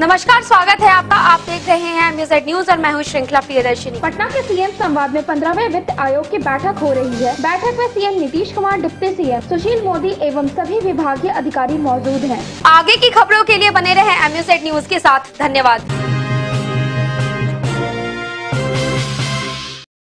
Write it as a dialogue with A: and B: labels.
A: नमस्कार स्वागत है आपका। आप देख रहे हैं म्यूज़िक न्यूज़ और मैं हूँ श्रृंखला प्रियदर्शिनी।
B: पटना के सीएम संवाद में पंद्रहवें वित्त आयोग की बैठक हो रही है। बैठक में CM Nitish Kumar deputy CM Sushil Modi एवं सभी विभागीय अधिकारी मौजूद हैं।
A: आगे की खबरों के लिए बने रहे एम्यूसेट न्यूज़ के साथ। धन्यवाद।